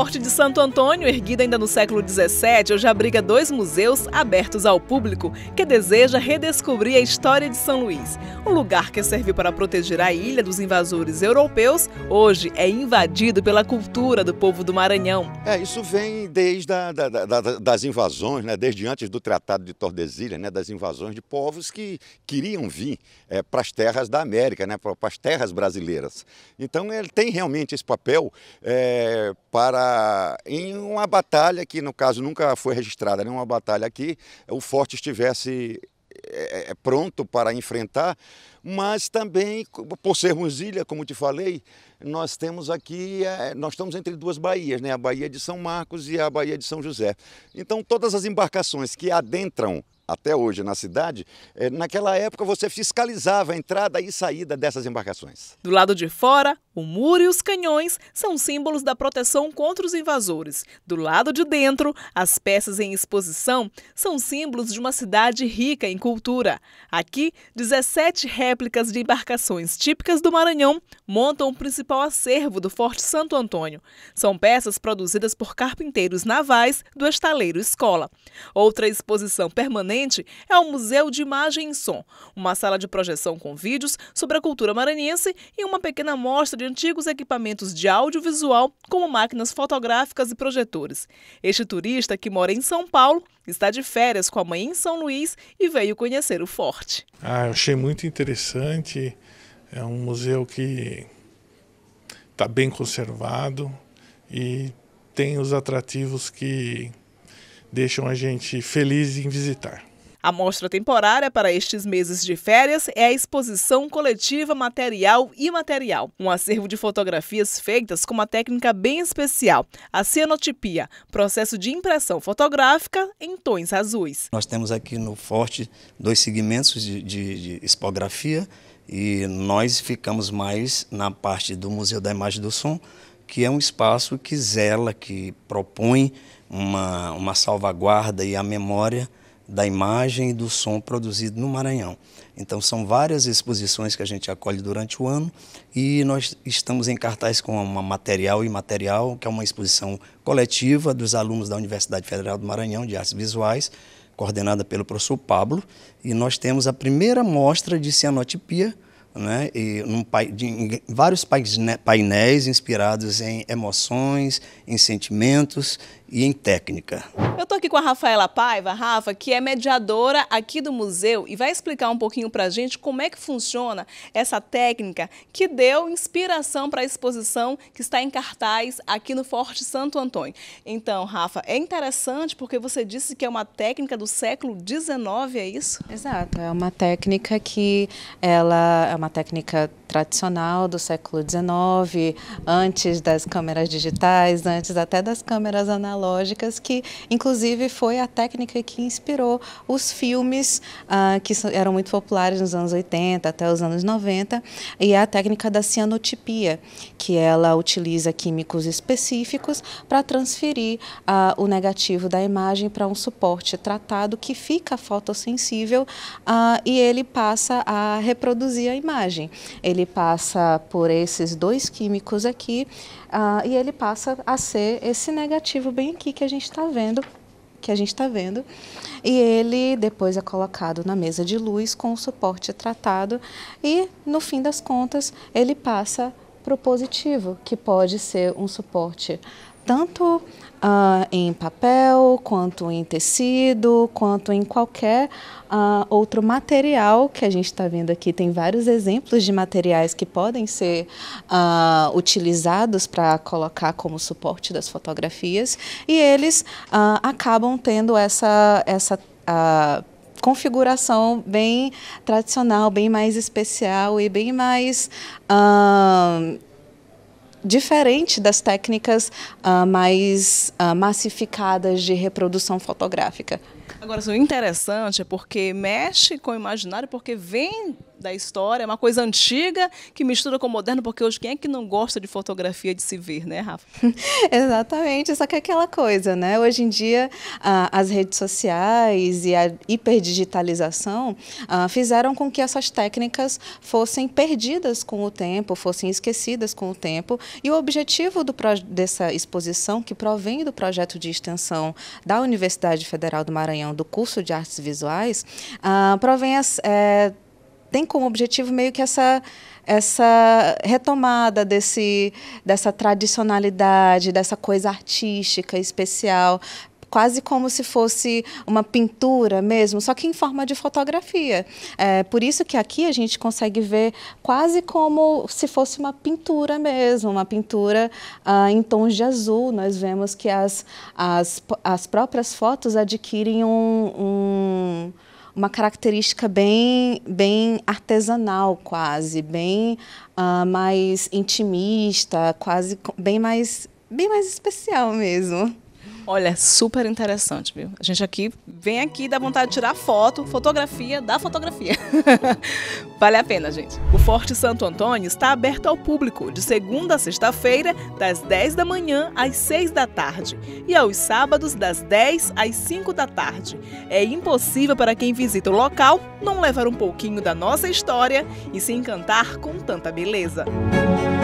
Forte de Santo Antônio, erguido ainda no século XVII, hoje abriga dois museus abertos ao público que deseja redescobrir a história de São Luís. Um lugar que serviu para proteger a ilha dos invasores europeus, hoje é invadido pela cultura do povo do Maranhão. É, isso vem desde a, da, da, das invasões, né, desde antes do Tratado de Tordesilhas, né, das invasões de povos que queriam vir é, para as terras da América, né, para as terras brasileiras. Então ele tem realmente esse papel é, para, em uma batalha que no caso nunca foi registrada, nenhuma batalha aqui, o forte estivesse é, é, pronto para enfrentar, mas também, por sermos ilha, como te falei, nós temos aqui, é, nós estamos entre duas baías, né? a Baía de São Marcos e a Baía de São José. Então, todas as embarcações que adentram até hoje na cidade, eh, naquela época você fiscalizava a entrada e saída dessas embarcações. Do lado de fora, o muro e os canhões são símbolos da proteção contra os invasores. Do lado de dentro, as peças em exposição são símbolos de uma cidade rica em cultura. Aqui, 17 réplicas de embarcações típicas do Maranhão montam o principal acervo do Forte Santo Antônio. São peças produzidas por carpinteiros navais do estaleiro Escola. Outra exposição permanente é o Museu de Imagem e Som, uma sala de projeção com vídeos sobre a cultura maranhense e uma pequena amostra de antigos equipamentos de audiovisual, como máquinas fotográficas e projetores. Este turista, que mora em São Paulo, está de férias com a mãe em São Luís e veio conhecer o forte. Ah, eu achei muito interessante. É um museu que está bem conservado e tem os atrativos que deixam a gente feliz em visitar. A mostra temporária para estes meses de férias é a exposição coletiva material e imaterial, um acervo de fotografias feitas com uma técnica bem especial, a cianotipia, processo de impressão fotográfica em tons azuis. Nós temos aqui no Forte dois segmentos de, de, de expografia e nós ficamos mais na parte do Museu da Imagem do Som, que é um espaço que zela, que propõe uma, uma salvaguarda e a memória da imagem e do som produzido no Maranhão. Então são várias exposições que a gente acolhe durante o ano e nós estamos em cartaz com uma material e material, que é uma exposição coletiva dos alunos da Universidade Federal do Maranhão de Artes Visuais, coordenada pelo professor Pablo, e nós temos a primeira mostra de cianotipia, né, e num, de, em vários painéis inspirados em emoções, em sentimentos e em técnica. Eu estou aqui com a Rafaela Paiva, Rafa, que é mediadora aqui do museu e vai explicar um pouquinho para a gente como é que funciona essa técnica que deu inspiração para a exposição que está em cartaz aqui no Forte Santo Antônio. Então, Rafa, é interessante porque você disse que é uma técnica do século XIX, é isso? Exato, é uma técnica que ela é uma técnica tradicional do século XIX, antes das câmeras digitais, antes até das câmeras analógicas, que inclusive foi a técnica que inspirou os filmes ah, que eram muito populares nos anos 80 até os anos 90, e é a técnica da cianotipia, que ela utiliza químicos específicos para transferir ah, o negativo da imagem para um suporte tratado que fica fotossensível ah, e ele passa a reproduzir a imagem. Ele ele passa por esses dois químicos aqui uh, e ele passa a ser esse negativo bem aqui que a gente está vendo que a gente está vendo, e ele depois é colocado na mesa de luz com o suporte tratado e, no fim das contas, ele passa para o positivo, que pode ser um suporte tanto uh, em papel, quanto em tecido, quanto em qualquer uh, outro material que a gente está vendo aqui. Tem vários exemplos de materiais que podem ser uh, utilizados para colocar como suporte das fotografias e eles acabam tendo essa, essa configuração bem tradicional, bem mais especial e bem mais uh, diferente das técnicas uh, mais uh, massificadas de reprodução fotográfica. Agora, o interessante é porque mexe com o imaginário, porque vem da história, é uma coisa antiga que mistura com o moderno, porque hoje quem é que não gosta de fotografia de se ver, né, Rafa? Exatamente, só que é aquela coisa, né? Hoje em dia, as redes sociais e a hiperdigitalização ah, fizeram com que essas técnicas fossem perdidas com o tempo, fossem esquecidas com o tempo, e o objetivo do, dessa exposição, que provém do projeto de extensão da Universidade Federal do Maranhão, do curso de Artes Visuais, ah, provém as, é, tem como objetivo meio que essa essa retomada desse, dessa tradicionalidade, dessa coisa artística especial, quase como se fosse uma pintura mesmo, só que em forma de fotografia. É, por isso que aqui a gente consegue ver quase como se fosse uma pintura mesmo, uma pintura ah, em tons de azul. Nós vemos que as, as, as próprias fotos adquirem um, um uma característica bem, bem artesanal, quase, bem uh, mais intimista, quase bem mais, bem mais especial mesmo. Olha, super interessante, viu? A gente aqui vem aqui dá vontade de tirar foto, fotografia da fotografia. vale a pena, gente. O Forte Santo Antônio está aberto ao público de segunda a sexta-feira, das 10 da manhã às 6 da tarde, e aos sábados das 10 às 5 da tarde. É impossível para quem visita o local não levar um pouquinho da nossa história e se encantar com tanta beleza. Música